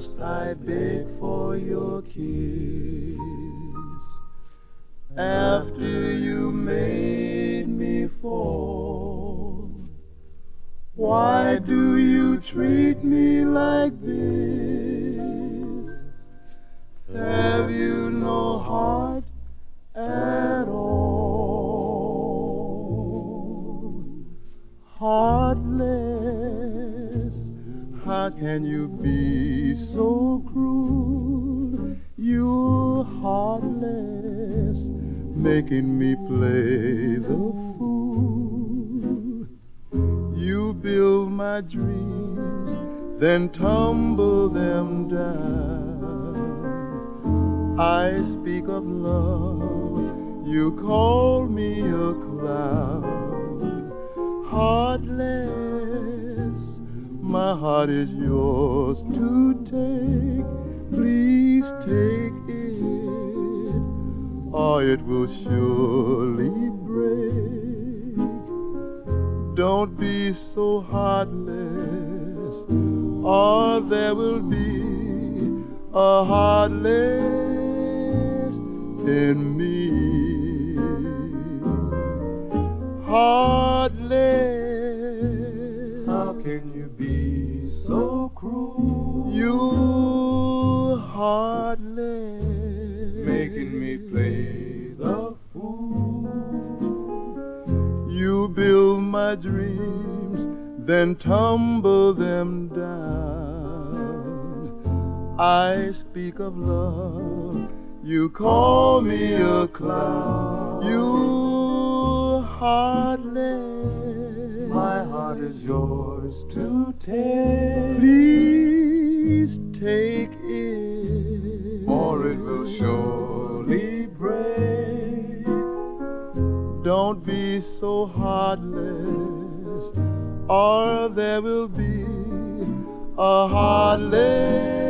must I beg for your kiss after you made me fall? Why do you treat me like this? Have you no heart at all? Heartless, how can you be so cruel? You're heartless, making me play the fool. You build my dreams, then tumble them down. I speak of love, you call me a clown. Heartless, my heart is yours to take. Please take it, or it will surely break. Don't be so heartless, or there will be a heartless in me. Heartless. Can you be so cruel? You heartless. Making me play the fool. You build my dreams, then tumble them down. I speak of love you call me a clown. You heartless. Heart is yours to take. Please take it, or it will surely break. Don't be so heartless, or there will be a heartless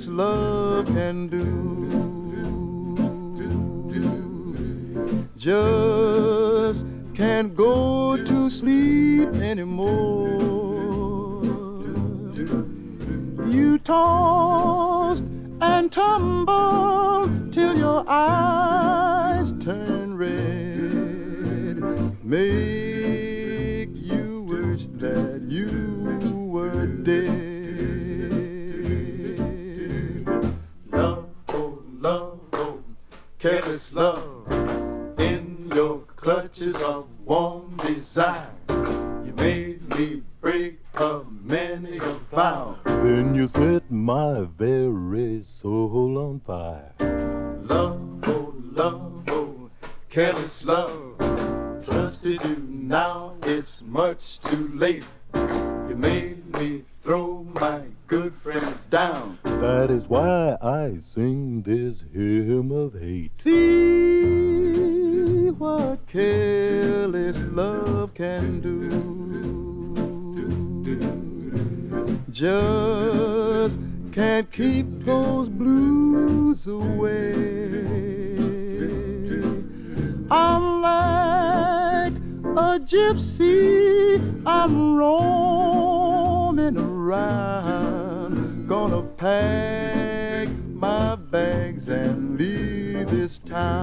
careless love can do. Just can't go to sleep anymore you tossed and tumbled till your eyes turn red. Make you wish that you were dead. Careless love, in your clutches of warm desire. You made me break a many a vow. Then you set my very soul on fire. Love, oh, love, oh, careless love. Trusted you, now it's much too late. You made me throw my good friends down. That is why I sing this hymn of hate. See what careless love can do just can't keep those blues away. I'm like a gypsy, I'm roaming around, pack my bags and leave this town.